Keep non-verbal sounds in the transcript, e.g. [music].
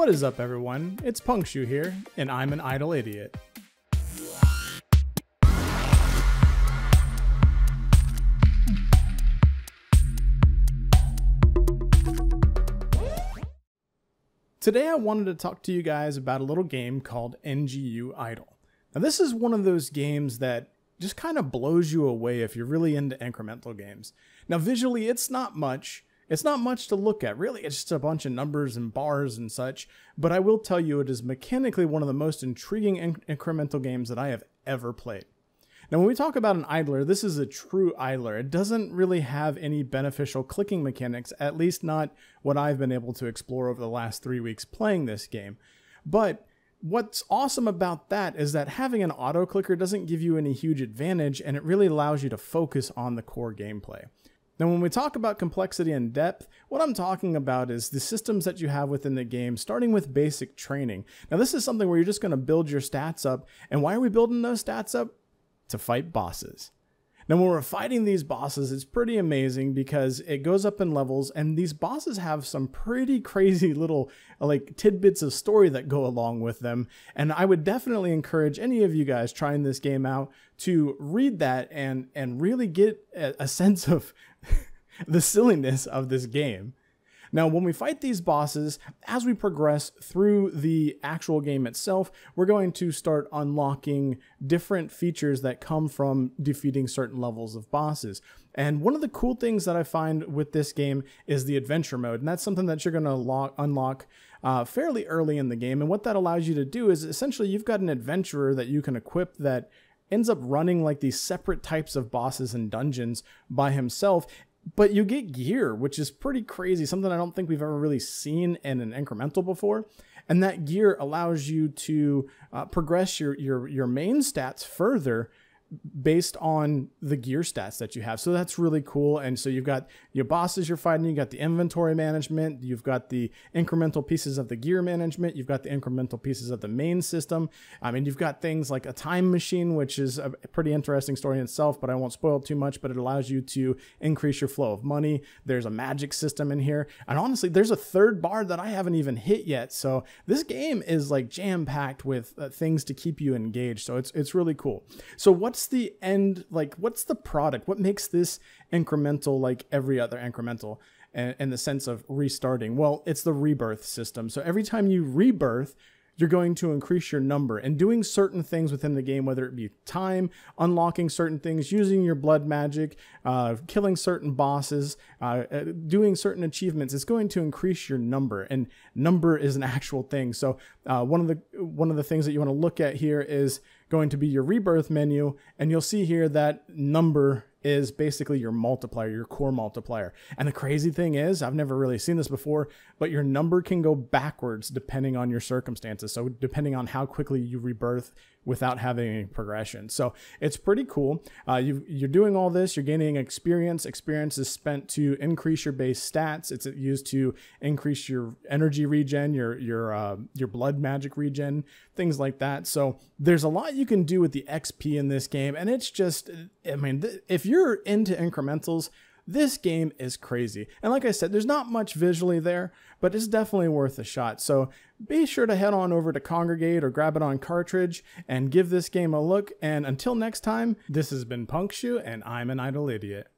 What is up, everyone? It's Punkshoe here, and I'm an idle idiot. Today, I wanted to talk to you guys about a little game called NGU Idle. Now, this is one of those games that just kind of blows you away if you're really into incremental games. Now, visually, it's not much. It's not much to look at, really. It's just a bunch of numbers and bars and such. But I will tell you, it is mechanically one of the most intriguing inc- incremental games that I have ever played. Now, when we talk about an idler, this is a true idler. It doesn't really have any beneficial clicking mechanics, at least not what I've been able to explore over the last three weeks playing this game. But what's awesome about that is that having an auto clicker doesn't give you any huge advantage and it really allows you to focus on the core gameplay. Now, when we talk about complexity and depth, what I'm talking about is the systems that you have within the game, starting with basic training. Now, this is something where you're just going to build your stats up. And why are we building those stats up? to fight bosses. Now, when we're fighting these bosses, it's pretty amazing because it goes up in levels, and these bosses have some pretty [laughs] crazy little like tidbits of story that go along with them. And I would definitely encourage any of you guys trying this game out to read that and and really get a, a sense of [laughs] the silliness of this game. Now, when we fight these bosses, as we progress through the actual game itself, we're going to start unlocking different features that come from defeating certain levels of bosses. And one of the cool things that I find with this game is the adventure mode, and that's something that you're going to unlock uh, fairly early in the game. And what that allows you to do is essentially you've got an adventurer that you can equip that ends up running like these separate types of bosses and dungeons by himself but you get gear, which is pretty crazy, something I don't think we've ever really seen in an incremental before. And that gear allows you to uh, progress your, your, your main stats further based on the gear stats that you have. So that's really cool. And so you've got your bosses you're fighting, you've got the inventory management, you've got the incremental pieces of the gear management, you've got the incremental pieces of the main system. I mean, you've got things like a time machine, which is a pretty interesting story in itself, but I won't spoil too much, but it allows you to increase your flow of money. There's a magic system in here. And honestly, there's a third bar that I haven't even hit yet. So this game is like jam packed with uh, things to keep you engaged. So it's, it's really cool. So what's what's the end like what's the product what makes this incremental like every other incremental in the sense of restarting well it's the rebirth system so every time you rebirth you're going to increase your number and doing certain things within the game, whether it be time, unlocking certain things, using your blood magic, uh, killing certain bosses, uh, uh doing certain achievements. It's going to increase your number, and number is an actual thing. So uh, one of the one of the things that you want to look at here is going to be your rebirth menu, and you'll see here that number is basically your multiplier, your core multiplier. And the crazy thing is, I've never really seen this before, but your number can go backwards depending on your circumstances. So, depending on how quickly you rebirth without having any progression. So it's pretty cool. Uh, you are doing all this, you're gaining experience. Experience is spent to increase your base stats. It's used to increase your energy regen, your your uh, your blood magic regen, things like that. So there's a lot you can do with the XP in this game, and it's just, I mean, th- if you're into incrementals, this game is crazy. And like I said, there's not much visually there, but it's definitely worth a shot. So be sure to head on over to Kongregate or grab it on Kartridge and give this game a look. And until next time, this has been Punkshoe, and I'm an idle idiot.